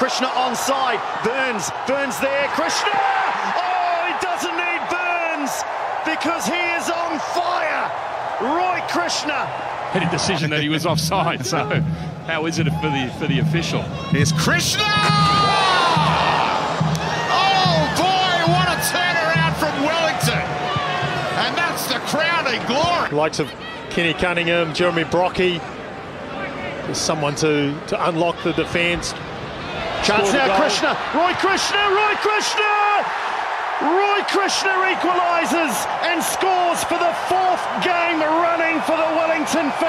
Krishna onside. Burns. Burns there. Krishna! Oh, he doesn't need Burns because he is on fire. Roy Krishna. Had a decision that he was offside. So how is it for the for the official? Here's Krishna! Oh boy, what a turnaround from Wellington! And that's the crowning glory. The likes of Kenny Cunningham, Jeremy Brockie. There's someone to, to unlock the defence. Chance now, Krishna. Roy Krishna. Roy Krishna. Roy Krishna equalises and scores for the fourth game running for the Wellington Phoenix.